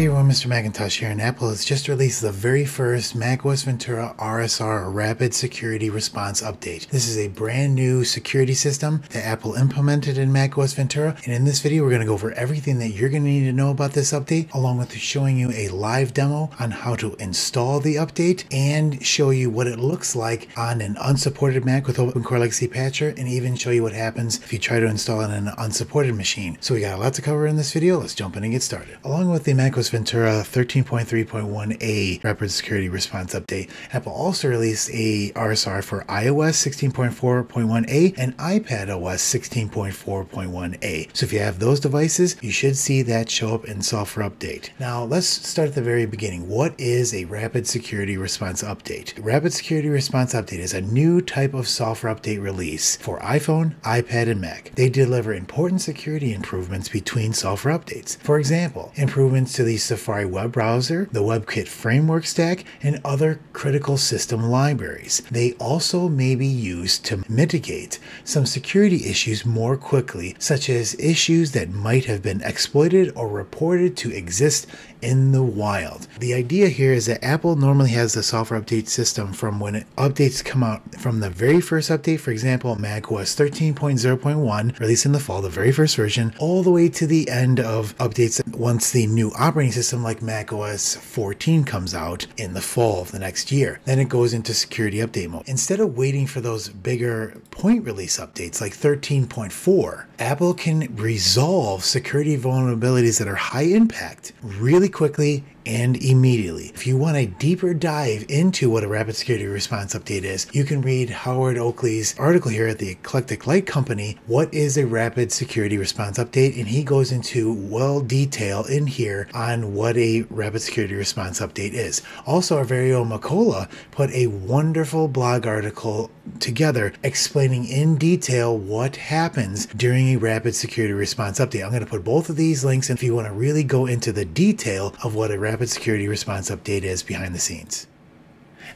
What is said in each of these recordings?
Hey everyone, Mr. Macintosh here, and Apple has just released the very first macOS Ventura RSR Rapid Security Response Update. This is a brand new security system that Apple implemented in macOS Ventura, and in this video we're going to go over everything that you're going to need to know about this update, along with showing you a live demo on how to install the update and show you what it looks like on an unsupported Mac with OpenCore Legacy Patcher, and even show you what happens if you try to install it on an unsupported machine. So we got a lot to cover in this video, let's jump in and get started. Along with the macOS Ventura 13.3.1a Rapid Security Response Update. Apple also released a RSR for iOS 16.4.1a and iPad OS 16.4.1a. So if you have those devices, you should see that show up in Software Update. Now let's start at the very beginning. What is a Rapid Security Response Update? Rapid Security Response Update is a new type of software update release for iPhone, iPad, and Mac. They deliver important security improvements between software updates. For example, improvements to the Safari web browser, the WebKit framework stack, and other critical system libraries. They also may be used to mitigate some security issues more quickly, such as issues that might have been exploited or reported to exist in the wild. The idea here is that Apple normally has the software update system from when updates come out from the very first update, for example, macOS 13.0.1, released in the fall, the very first version, all the way to the end of updates once the new operating system like macOS 14 comes out in the fall of the next year. Then it goes into security update mode. Instead of waiting for those bigger point release updates like 13.4, Apple can resolve security vulnerabilities that are high impact really quickly and immediately. If you want a deeper dive into what a rapid security response update is, you can read Howard Oakley's article here at the Eclectic Light Company, What is a Rapid Security Response Update? And he goes into well detail in here on what a rapid security response update is. Also, our very own Mykola put a wonderful blog article together explaining in detail what happens during a rapid security response update. I'm going to put both of these links if you want to really go into the detail of what a rapid security response update is behind the scenes.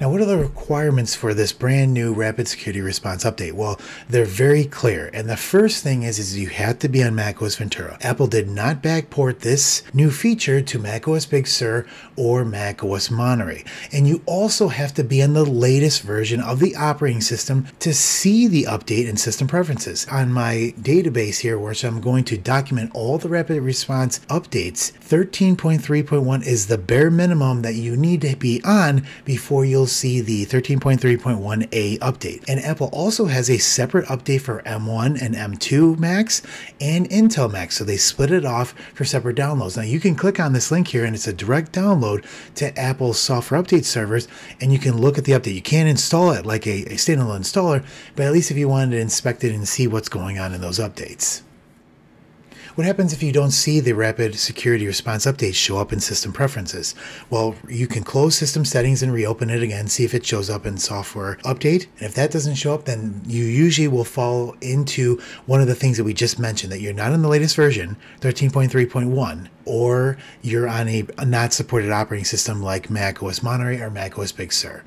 Now, what are the requirements for this brand new rapid security response update? Well, they're very clear. And the first thing is, is you have to be on macOS Ventura. Apple did not backport this new feature to macOS Big Sur or macOS Monterey. And you also have to be on the latest version of the operating system to see the update in system preferences. On my database here, which I'm going to document all the rapid response updates, 13.3.1 is the bare minimum that you need to be on before you'll see the 13.3.1a update. And Apple also has a separate update for M1 and M2 Macs and Intel Macs. So they split it off for separate downloads. Now you can click on this link here and it's a direct download to Apple's software update servers and you can look at the update. You can't install it like a, a standalone installer, but at least if you wanted to inspect it and see what's going on in those updates. What happens if you don't see the rapid security response updates show up in system preferences? Well, you can close system settings and reopen it again, see if it shows up in software update. And if that doesn't show up, then you usually will fall into one of the things that we just mentioned that you're not in the latest version, 13.3.1, or you're on a, not supported operating system like Mac OS Monterey or Mac OS Big Sur.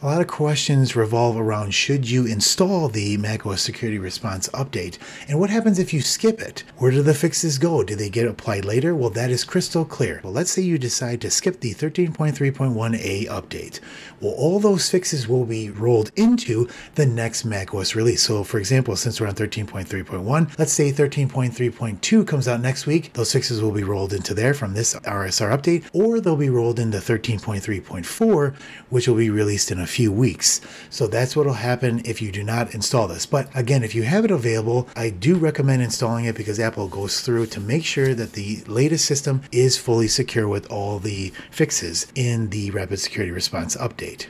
A lot of questions revolve around should you install the macOS Security Response update, and what happens if you skip it? Where do the fixes go? Do they get applied later? Well, that is crystal clear. Well, let's say you decide to skip the 13.3.1a update. Well, all those fixes will be rolled into the next macOS release. So, for example, since we're on 13.3.1, let's say 13.3.2 comes out next week, those fixes will be rolled into there from this RSR update, or they'll be rolled into 13.3.4, which will be released in a few weeks. So that's what will happen if you do not install this. But again, if you have it available, I do recommend installing it because Apple goes through to make sure that the latest system is fully secure with all the fixes in the Rapid Security Response update.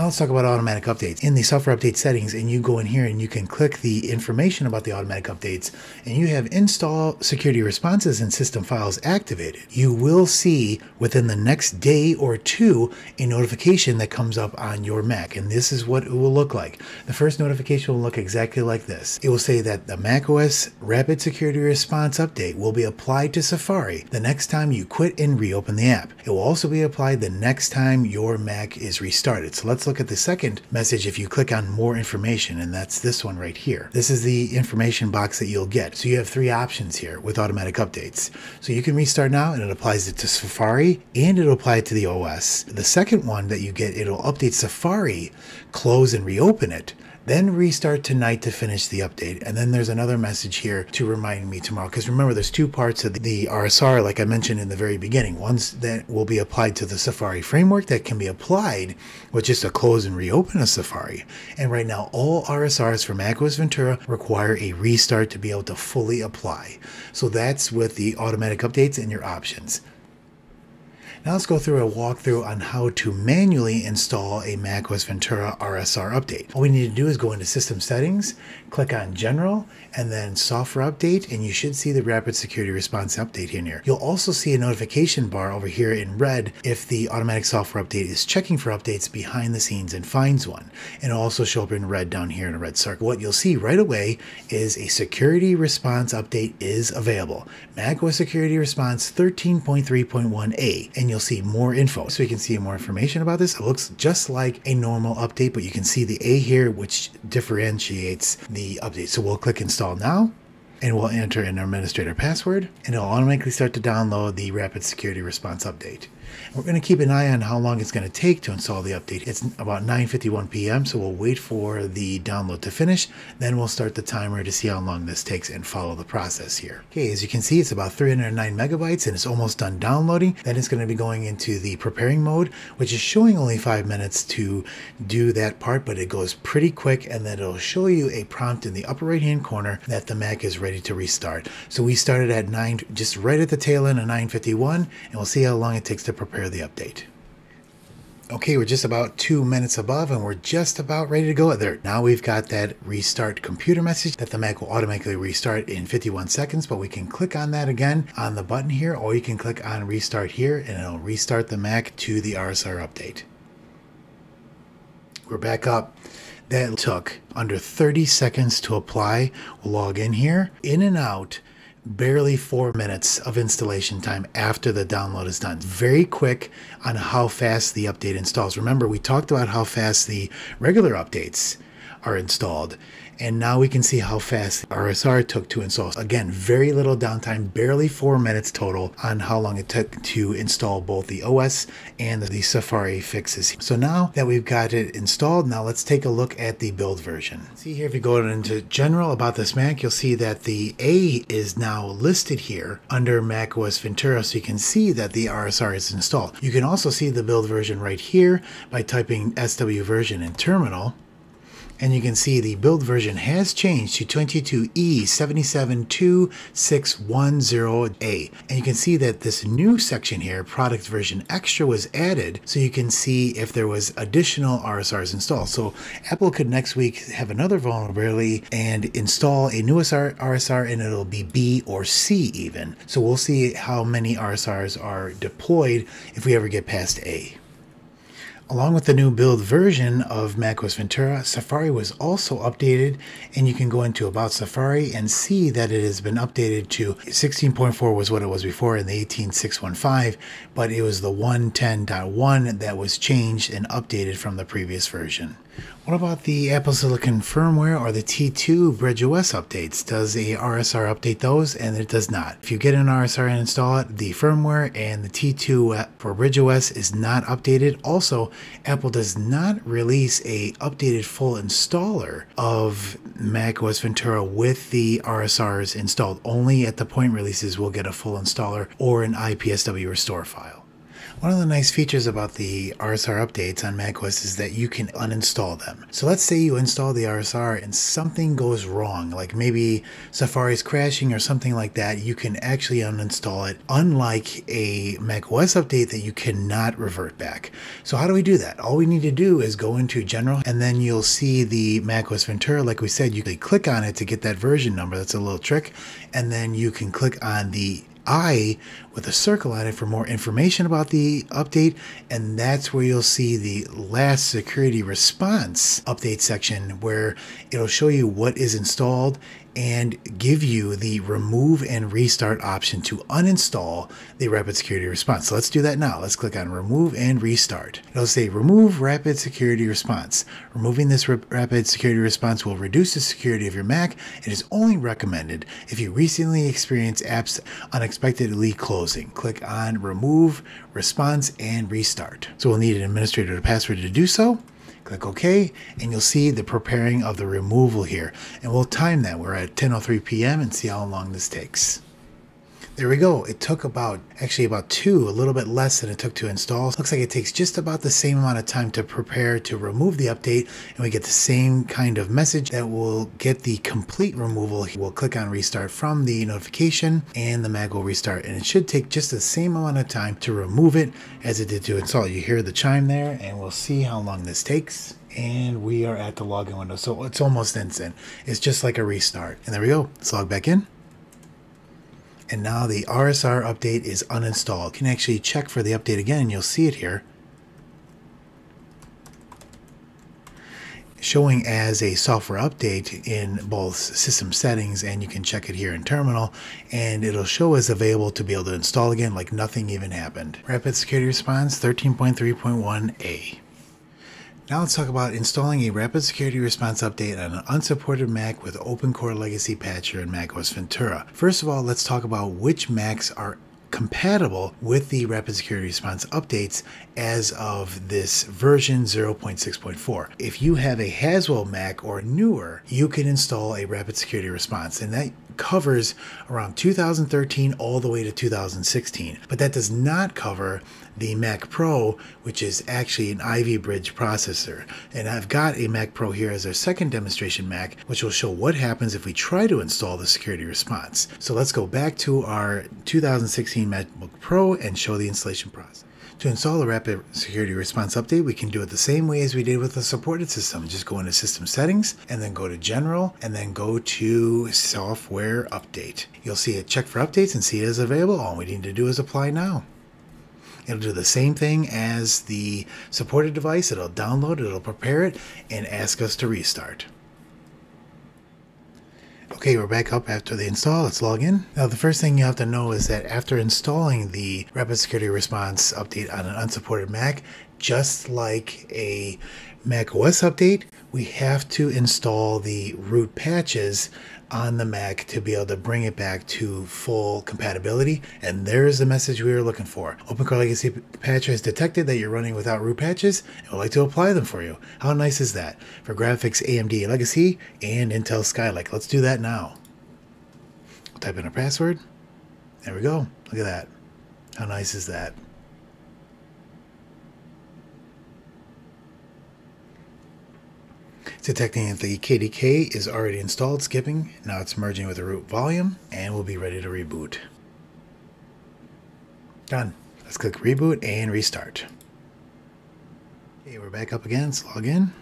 Now let's talk about automatic updates. In the software update settings, and you go in here and you can click the information about the automatic updates, and you have install security responses and system files activated. You will see within the next day or two a notification that comes up on your Mac, and this is what it will look like. The first notification will look exactly like this. It will say that the macOS Rapid Security Response update will be applied to Safari the next time you quit and reopen the app. It will also be applied the next time your Mac is restarted. So let's look at the second message if you click on more information, and that's this one right here. This is the information box that you'll get. So you have three options here with automatic updates. So you can restart now and it applies it to Safari and it'll apply it to the OS. The second one that you get, it'll update Safari, close and reopen it then restart tonight to finish the update. And then there's another message here to remind me tomorrow. Because remember, there's two parts of the RSR, like I mentioned in the very beginning. One's that will be applied to the Safari framework that can be applied with just a close and reopen a Safari. And right now, all RSRs for macOS Ventura require a restart to be able to fully apply. So that's with the automatic updates and your options. Now let's go through a walkthrough on how to manually install a macOS Ventura RSR update. All we need to do is go into System Settings, click on General, and then Software Update, and you should see the Rapid Security Response Update in here. You'll also see a notification bar over here in red if the automatic software update is checking for updates behind the scenes and finds one. And it'll also show up in red down here in a red circle. What you'll see right away is a Security Response Update is available. macOS Security Response 13.3.1a, and you'll see more info. So you can see more information about this. It looks just like a normal update, but you can see the A here, which differentiates the update. So we'll click install now and we'll enter an administrator password and it'll automatically start to download the rapid security response update. We're going to keep an eye on how long it's going to take to install the update. It's about 9.51 p.m., so we'll wait for the download to finish. Then we'll start the timer to see how long this takes and follow the process here. Okay, as you can see, it's about 309 megabytes and it's almost done downloading. Then it's going to be going into the preparing mode, which is showing only five minutes to do that part, but it goes pretty quick and then it'll show you a prompt in the upper right hand corner that the Mac is ready to restart. So we started at 9, just right at the tail end of 951, and we'll see how long it takes to prepare the update. Okay, we're just about two minutes above and we're just about ready to go there. Now we've got that restart computer message that the Mac will automatically restart in 51 seconds, but we can click on that again on the button here, or you can click on restart here and it'll restart the Mac to the RSR update. We're back up. That took under 30 seconds to apply. We'll log in here, in and out barely four minutes of installation time after the download is done. Very quick on how fast the update installs. Remember, we talked about how fast the regular updates are installed. And now we can see how fast RSR took to install. Again, very little downtime, barely four minutes total on how long it took to install both the OS and the Safari fixes. So now that we've got it installed, now let's take a look at the build version. See here, if you go into general about this Mac, you'll see that the A is now listed here under Mac OS Ventura. So you can see that the RSR is installed. You can also see the build version right here by typing SW version in terminal and you can see the build version has changed to 22E7726110A. And you can see that this new section here, product version extra, was added so you can see if there was additional RSRs installed. So Apple could next week have another vulnerability and install a newest RSR and it'll be B or C even. So we'll see how many RSRs are deployed if we ever get past A. Along with the new build version of macOS Ventura, Safari was also updated, and you can go into About Safari and see that it has been updated to 16.4 was what it was before in the 18615, but it was the 110.1 that was changed and updated from the previous version. What about the Apple Silicon firmware or the T2 BridgeOS updates? Does a RSR update those? And it does not. If you get an RSR and install it, the firmware and the T2 for BridgeOS is not updated. Also, Apple does not release a updated full installer of macOS Ventura with the RSRs installed. Only at the point releases will get a full installer or an IPSW restore file. One of the nice features about the RSR updates on macOS is that you can uninstall them. So let's say you install the RSR and something goes wrong, like maybe Safari is crashing or something like that, you can actually uninstall it, unlike a macOS update that you cannot revert back. So how do we do that? All we need to do is go into General and then you'll see the macOS Ventura. Like we said, you can click on it to get that version number. That's a little trick. And then you can click on the I with a circle on it for more information about the update. And that's where you'll see the last security response update section where it'll show you what is installed and give you the remove and restart option to uninstall the Rapid Security Response. So let's do that now. Let's click on remove and restart. It'll say remove Rapid Security Response. Removing this Rapid Security Response will reduce the security of your Mac. It is only recommended if you recently experienced apps unexpectedly closing. Click on remove, response, and restart. So we'll need an administrator password to do so. Click OK, and you'll see the preparing of the removal here. And we'll time that. We're at 10.03 p.m. and see how long this takes. There we go. It took about, actually about two, a little bit less than it took to install. Looks like it takes just about the same amount of time to prepare to remove the update and we get the same kind of message that will get the complete removal. We'll click on restart from the notification and the Mac will restart and it should take just the same amount of time to remove it as it did to install. You hear the chime there and we'll see how long this takes and we are at the login window. So it's almost instant. It's just like a restart. And there we go. Let's log back in and now the RSR update is uninstalled. You can actually check for the update again and you'll see it here. showing as a software update in both system settings and you can check it here in terminal and it'll show as available to be able to install again like nothing even happened. Rapid Security Response 13.3.1a. Now let's talk about installing a Rapid Security Response update on an unsupported Mac with OpenCore Legacy Patcher and macOS Ventura. First of all, let's talk about which Macs are compatible with the Rapid Security Response updates as of this version 0.6.4. If you have a Haswell Mac or newer, you can install a Rapid Security Response, and that covers around 2013 all the way to 2016. But that does not cover the Mac Pro, which is actually an Ivy Bridge processor. And I've got a Mac Pro here as our second demonstration Mac, which will show what happens if we try to install the security response. So let's go back to our 2016 MacBook Pro and show the installation process. To install the Rapid Security Response Update, we can do it the same way as we did with the supported system. Just go into System Settings, and then go to General, and then go to Software Update. You'll see it check for updates and see it is available. All we need to do is apply now. It'll do the same thing as the supported device. It'll download it, it'll prepare it, and ask us to restart. Okay, we're back up after the install. Let's log in. Now, the first thing you have to know is that after installing the Rapid Security Response update on an unsupported Mac, just like a Mac OS update, we have to install the root patches on the Mac to be able to bring it back to full compatibility. And there's the message we were looking for. OpenCore Legacy Patch has detected that you're running without root patches and would like to apply them for you. How nice is that? For graphics AMD Legacy and Intel Skylake. Let's do that now. Type in a password. There we go. Look at that. How nice is that? Detecting that the KDK is already installed, skipping. Now it's merging with the root volume, and we'll be ready to reboot. Done. Let's click reboot and restart. Okay, we're back up again. Let's log in.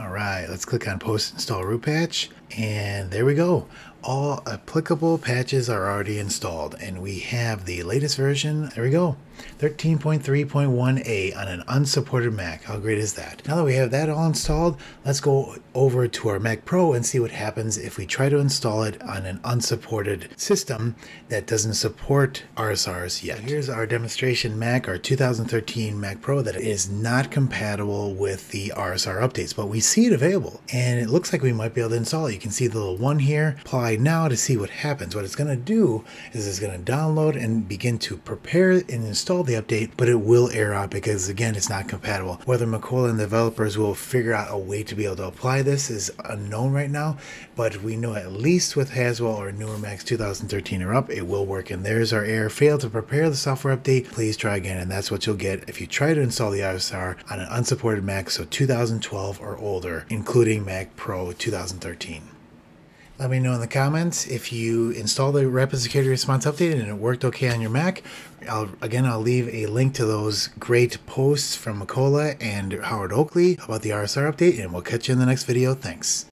All right, let's click on post install root patch, and there we go. All applicable patches are already installed and we have the latest version. There we go. 13.3.1a on an unsupported mac. How great is that? Now that we have that all installed let's go over to our mac pro and see what happens if we try to install it on an unsupported system that doesn't support rsrs yet. Here's our demonstration mac our 2013 mac pro that is not compatible with the rsr updates but we see it available and it looks like we might be able to install it you can see the little one here apply now to see what happens. What it's going to do is it's going to download and begin to prepare and install the update, but it will error out because again, it's not compatible. Whether Mykola and developers will figure out a way to be able to apply this is unknown right now, but we know at least with Haswell or newer Macs 2013 or up, it will work. And there's our error. Failed to prepare the software update. Please try again. And that's what you'll get if you try to install the RSR on an unsupported Mac, so 2012 or older, including Mac Pro 2013. Let me know in the comments if you installed the Rapid Security Response Update and it worked okay on your Mac. I'll, again, I'll leave a link to those great posts from Mykola and Howard Oakley about the RSR update, and we'll catch you in the next video. Thanks.